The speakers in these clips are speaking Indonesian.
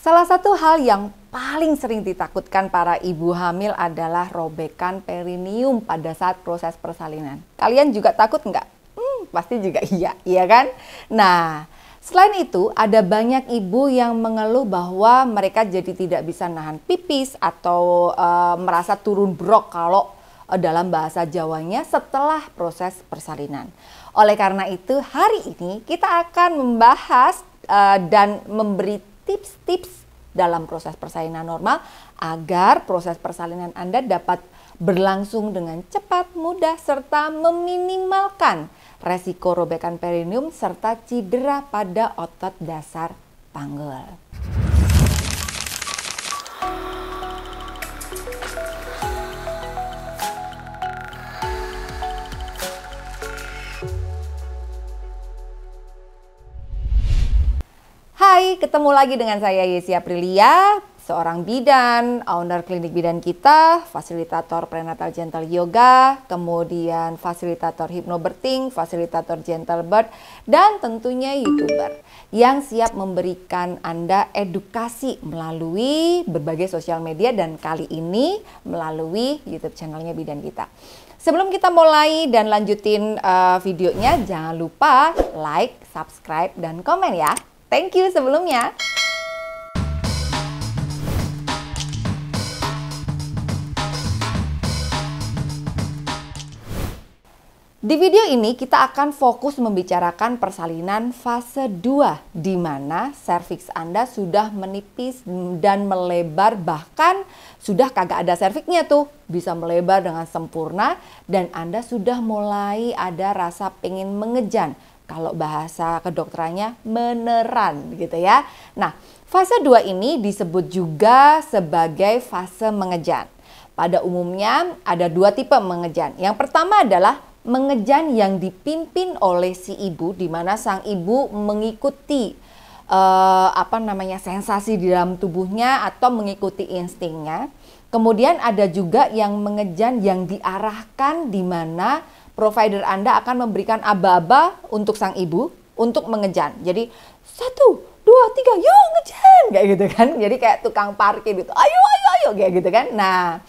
Salah satu hal yang paling sering ditakutkan para ibu hamil adalah robekan perineum pada saat proses persalinan. Kalian juga takut nggak? Hmm, pasti juga iya, iya kan? Nah, selain itu ada banyak ibu yang mengeluh bahwa mereka jadi tidak bisa nahan pipis atau uh, merasa turun brok kalau uh, dalam bahasa Jawanya setelah proses persalinan. Oleh karena itu, hari ini kita akan membahas uh, dan memberi tips-tips dalam proses persalinan normal agar proses persalinan Anda dapat berlangsung dengan cepat, mudah, serta meminimalkan resiko robekan perineum serta cedera pada otot dasar panggul. Ketemu lagi dengan saya Yesi Aprilia, seorang bidan, owner klinik bidan kita, fasilitator prenatal gentle yoga, kemudian fasilitator hypnobirthing, fasilitator gentle birth, dan tentunya YouTuber yang siap memberikan Anda edukasi melalui berbagai sosial media dan kali ini melalui YouTube channelnya bidan kita. Sebelum kita mulai dan lanjutin uh, videonya, jangan lupa like, subscribe, dan komen ya. Thank you sebelumnya. Di video ini kita akan fokus membicarakan persalinan fase 2 di mana serviks Anda sudah menipis dan melebar bahkan sudah kagak ada serviknya tuh bisa melebar dengan sempurna dan Anda sudah mulai ada rasa pengen mengejan kalau bahasa kedokterannya meneran gitu ya. Nah, fase 2 ini disebut juga sebagai fase mengejan. Pada umumnya ada dua tipe mengejan. Yang pertama adalah mengejan yang dipimpin oleh si ibu di mana sang ibu mengikuti uh, apa namanya sensasi di dalam tubuhnya atau mengikuti instingnya. Kemudian ada juga yang mengejan yang diarahkan di mana provider Anda akan memberikan aba-aba untuk sang ibu untuk mengejan. Jadi satu, dua, tiga, yuk ngejan kayak gitu kan. Jadi kayak tukang parkir gitu. Ayo, ayo, ayo kayak gitu kan. Nah,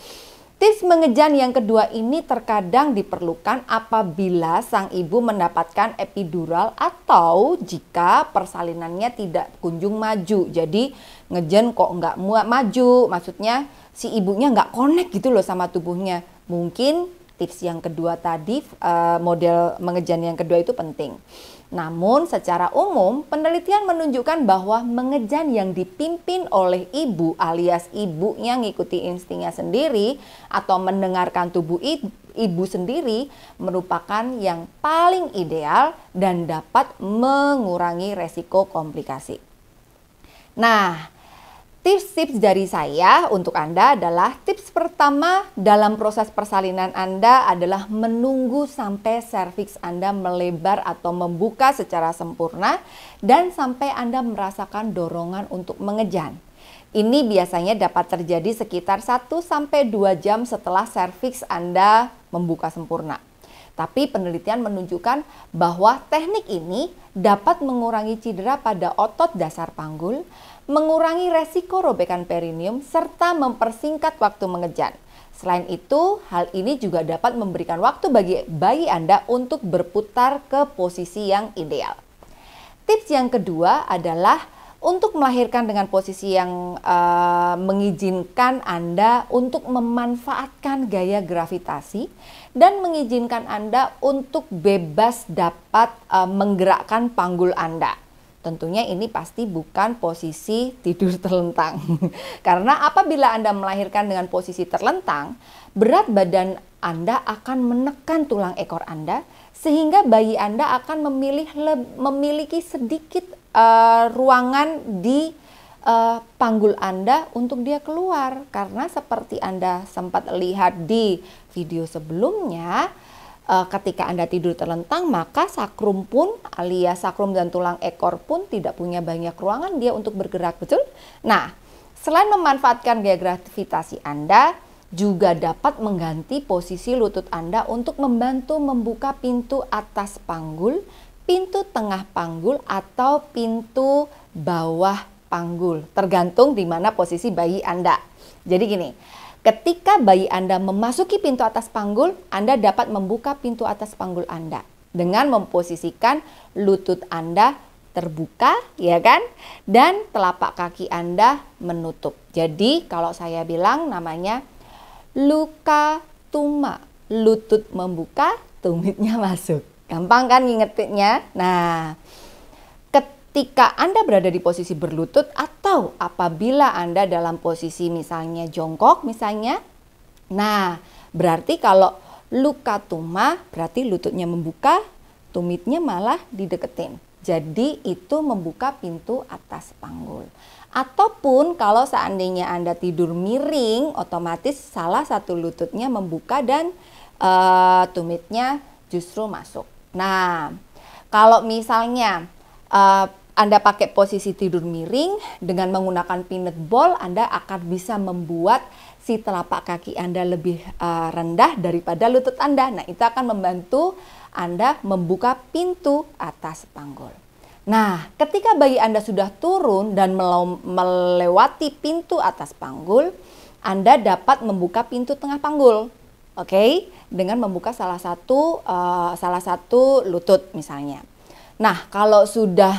tips mengejan yang kedua ini terkadang diperlukan apabila sang ibu mendapatkan epidural atau jika persalinannya tidak kunjung maju. Jadi ngejan kok nggak maju, maksudnya si ibunya nggak connect gitu loh sama tubuhnya. Mungkin tips yang kedua tadi, uh, model mengejan yang kedua itu penting. Namun secara umum penelitian menunjukkan bahwa mengejan yang dipimpin oleh ibu alias ibunya ngikuti instingnya sendiri atau mendengarkan tubuh ibu sendiri merupakan yang paling ideal dan dapat mengurangi resiko komplikasi. Nah, Tips-tips dari saya untuk Anda adalah tips pertama dalam proses persalinan Anda adalah menunggu sampai serviks Anda melebar atau membuka secara sempurna dan sampai Anda merasakan dorongan untuk mengejan. Ini biasanya dapat terjadi sekitar 1 sampai 2 jam setelah serviks Anda membuka sempurna. Tapi penelitian menunjukkan bahwa teknik ini dapat mengurangi cedera pada otot dasar panggul, mengurangi resiko robekan perineum, serta mempersingkat waktu mengejan. Selain itu, hal ini juga dapat memberikan waktu bagi bayi Anda untuk berputar ke posisi yang ideal. Tips yang kedua adalah untuk melahirkan dengan posisi yang uh, mengizinkan Anda untuk memanfaatkan gaya gravitasi dan mengizinkan Anda untuk bebas dapat uh, menggerakkan panggul Anda. Tentunya ini pasti bukan posisi tidur terlentang. Karena apabila Anda melahirkan dengan posisi terlentang, berat badan Anda akan menekan tulang ekor Anda sehingga bayi Anda akan memilih memiliki sedikit uh, ruangan di uh, panggul Anda untuk dia keluar. Karena seperti Anda sempat lihat di video sebelumnya, uh, ketika Anda tidur terlentang, maka sakrum pun alias sakrum dan tulang ekor pun tidak punya banyak ruangan dia untuk bergerak, betul? Nah, selain memanfaatkan gaya gravitasi Anda, juga dapat mengganti posisi lutut Anda untuk membantu membuka pintu atas panggul, pintu tengah panggul, atau pintu bawah panggul, tergantung di mana posisi bayi Anda. Jadi gini, ketika bayi Anda memasuki pintu atas panggul, Anda dapat membuka pintu atas panggul Anda dengan memposisikan lutut Anda terbuka, ya kan? Dan telapak kaki Anda menutup. Jadi, kalau saya bilang namanya luka tuma, lutut membuka, tumitnya masuk. Gampang kan ngingetinnya? Nah, ketika Anda berada di posisi berlutut atau apabila Anda dalam posisi misalnya jongkok misalnya. Nah, berarti kalau luka tuma berarti lututnya membuka, tumitnya malah dideketin. Jadi itu membuka pintu atas panggul. Ataupun kalau seandainya Anda tidur miring, otomatis salah satu lututnya membuka dan uh, tumitnya justru masuk. Nah, kalau misalnya uh, anda pakai posisi tidur miring dengan menggunakan peanut ball, Anda akan bisa membuat si telapak kaki Anda lebih uh, rendah daripada lutut Anda. Nah, itu akan membantu Anda membuka pintu atas panggul. Nah, ketika bayi Anda sudah turun dan melewati pintu atas panggul, Anda dapat membuka pintu tengah panggul. Oke, okay? dengan membuka salah satu uh, salah satu lutut misalnya. Nah, kalau sudah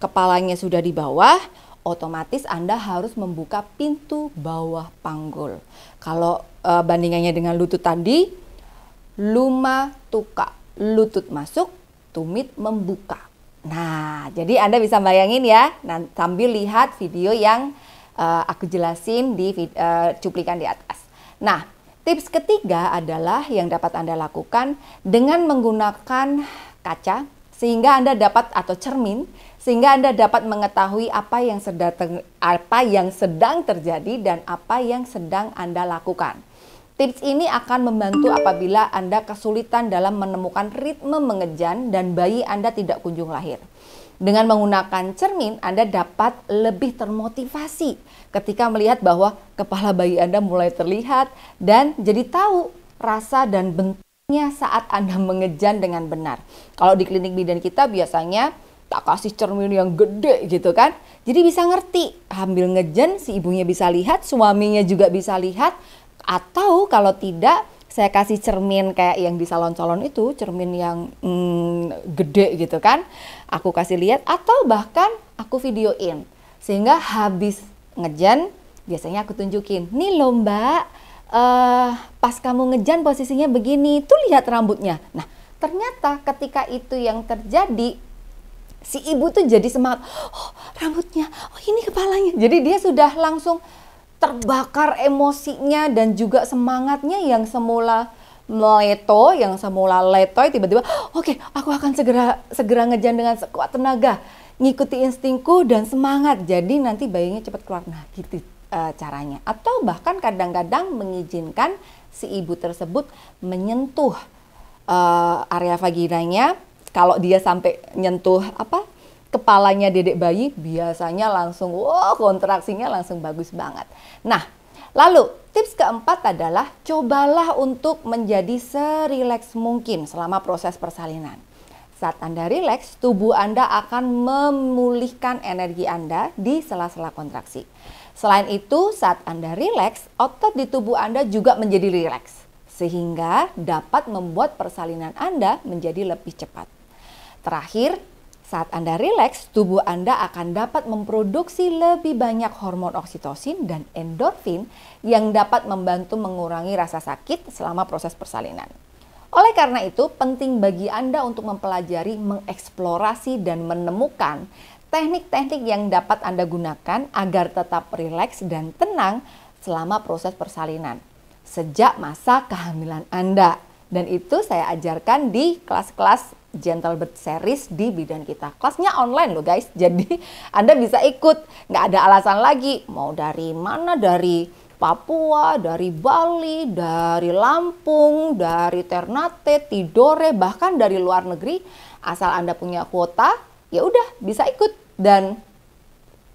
kepalanya sudah di bawah, otomatis Anda harus membuka pintu bawah panggul. Kalau e, bandingannya dengan lutut tadi, luma tuka, lutut masuk, tumit membuka. Nah, jadi Anda bisa bayangin ya, nah, sambil lihat video yang e, aku jelasin di e, cuplikan di atas. Nah, tips ketiga adalah yang dapat Anda lakukan dengan menggunakan kaca sehingga Anda dapat atau cermin sehingga Anda dapat mengetahui apa yang sedang apa yang sedang terjadi dan apa yang sedang Anda lakukan. Tips ini akan membantu apabila Anda kesulitan dalam menemukan ritme mengejan dan bayi Anda tidak kunjung lahir. Dengan menggunakan cermin, Anda dapat lebih termotivasi ketika melihat bahwa kepala bayi Anda mulai terlihat dan jadi tahu rasa dan bentuknya saat Anda mengejan dengan benar. Kalau di klinik bidan kita biasanya tak kasih cermin yang gede gitu kan. Jadi bisa ngerti, ambil ngejen si ibunya bisa lihat, suaminya juga bisa lihat. Atau kalau tidak, saya kasih cermin kayak yang di salon-salon itu, cermin yang hmm, gede gitu kan. Aku kasih lihat atau bahkan aku videoin. Sehingga habis ngejan, biasanya aku tunjukin, nih loh mbak, uh, pas kamu ngejan posisinya begini, tuh lihat rambutnya. Nah, ternyata ketika itu yang terjadi, si ibu tuh jadi semangat oh rambutnya oh ini kepalanya jadi dia sudah langsung terbakar emosinya dan juga semangatnya yang semula meleto yang semula letoy tiba-tiba oke okay, aku akan segera segera ngejan dengan sekuat tenaga ngikuti instingku dan semangat. Jadi nanti bayinya cepat keluar. Nah gitu uh, caranya. Atau bahkan kadang-kadang mengizinkan si ibu tersebut menyentuh uh, area vaginanya. Kalau dia sampai nyentuh apa kepalanya dedek bayi biasanya langsung wow kontraksinya langsung bagus banget. Nah, lalu tips keempat adalah cobalah untuk menjadi serileks mungkin selama proses persalinan. Saat Anda rileks, tubuh Anda akan memulihkan energi Anda di sela-sela kontraksi. Selain itu, saat Anda rileks, otot di tubuh Anda juga menjadi rileks sehingga dapat membuat persalinan Anda menjadi lebih cepat. Terakhir, saat Anda rileks, tubuh Anda akan dapat memproduksi lebih banyak hormon oksitosin dan endorfin yang dapat membantu mengurangi rasa sakit selama proses persalinan. Oleh karena itu, penting bagi Anda untuk mempelajari, mengeksplorasi, dan menemukan teknik-teknik yang dapat Anda gunakan agar tetap rileks dan tenang selama proses persalinan sejak masa kehamilan Anda. Dan itu saya ajarkan di kelas-kelas Gentle Bird Series di bidan kita. Kelasnya online loh guys, jadi Anda bisa ikut. Nggak ada alasan lagi, mau dari mana, dari Papua, dari Bali, dari Lampung, dari Ternate, Tidore, bahkan dari luar negeri. Asal Anda punya kuota, ya udah bisa ikut dan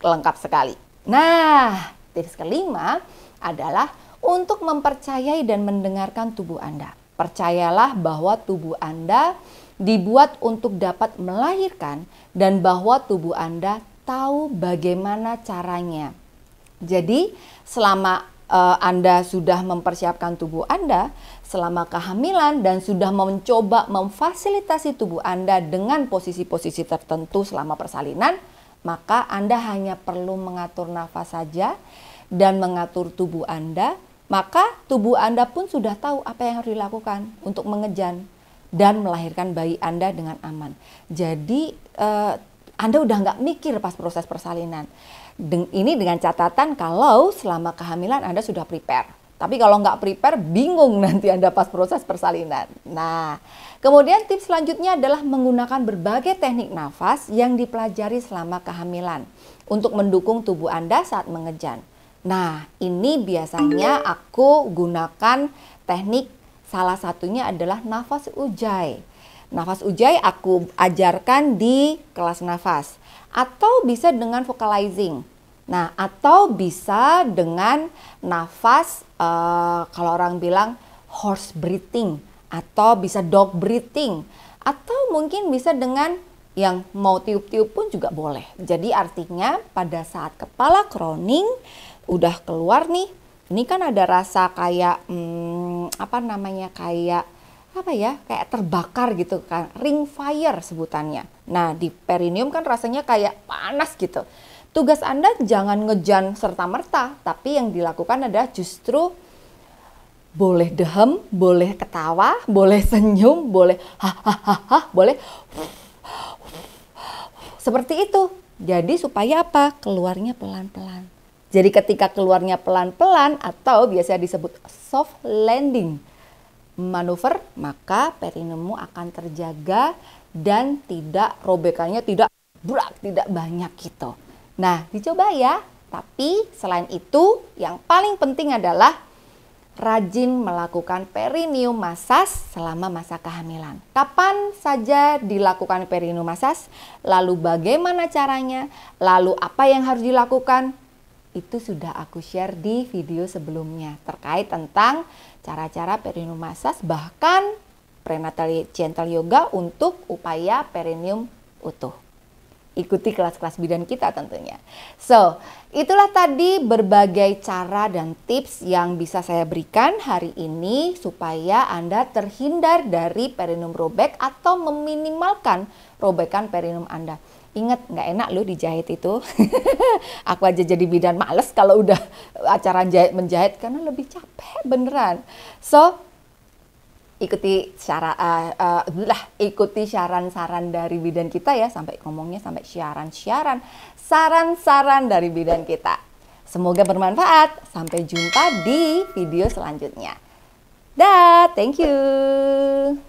lengkap sekali. Nah, tips kelima adalah untuk mempercayai dan mendengarkan tubuh Anda. Percayalah bahwa tubuh Anda dibuat untuk dapat melahirkan dan bahwa tubuh Anda tahu bagaimana caranya. Jadi, selama uh, Anda sudah mempersiapkan tubuh Anda, selama kehamilan dan sudah mencoba memfasilitasi tubuh Anda dengan posisi-posisi tertentu selama persalinan, maka Anda hanya perlu mengatur nafas saja dan mengatur tubuh Anda, maka tubuh Anda pun sudah tahu apa yang harus dilakukan untuk mengejan dan melahirkan bayi Anda dengan aman. Jadi uh, Anda udah nggak mikir pas proses persalinan. Den ini dengan catatan kalau selama kehamilan Anda sudah prepare. Tapi kalau nggak prepare, bingung nanti Anda pas proses persalinan. Nah, kemudian tips selanjutnya adalah menggunakan berbagai teknik nafas yang dipelajari selama kehamilan untuk mendukung tubuh Anda saat mengejan. Nah, ini biasanya aku gunakan teknik salah satunya adalah nafas ujai. Nafas ujai aku ajarkan di kelas nafas atau bisa dengan vocalizing. Nah, atau bisa dengan nafas uh, kalau orang bilang horse breathing atau bisa dog breathing atau mungkin bisa dengan yang mau tiup-tiup pun juga boleh. Jadi artinya pada saat kepala crowning udah keluar nih, ini kan ada rasa kayak hmm, apa namanya kayak apa ya kayak terbakar gitu kan ring fire sebutannya nah di perineum kan rasanya kayak panas gitu tugas anda jangan ngejan serta merta tapi yang dilakukan adalah justru boleh dehem, boleh ketawa, boleh senyum, boleh hahaha, boleh seperti itu. Jadi supaya apa? Keluarnya pelan-pelan. Jadi ketika keluarnya pelan-pelan atau biasa disebut soft landing, manuver, maka perineummu akan terjaga dan tidak robekannya tidak berat, tidak banyak gitu. Nah, dicoba ya. Tapi selain itu, yang paling penting adalah rajin melakukan perineum massage selama masa kehamilan. Kapan saja dilakukan perineum massage, lalu bagaimana caranya, lalu apa yang harus dilakukan, itu sudah aku share di video sebelumnya terkait tentang cara-cara perineum massage bahkan prenatal gentle yoga untuk upaya perineum utuh. Ikuti kelas-kelas bidan kita tentunya. So, itulah tadi berbagai cara dan tips yang bisa saya berikan hari ini supaya Anda terhindar dari perineum robek atau meminimalkan robekan perineum Anda. Ingat nggak enak loh dijahit itu. Aku aja jadi bidan males kalau udah acara jahit menjahit karena lebih capek beneran. So ikuti cara uh, uh, lah ikuti saran-saran dari bidan kita ya sampai ngomongnya sampai siaran-siaran saran-saran dari bidan kita. Semoga bermanfaat. Sampai jumpa di video selanjutnya. Dah, thank you.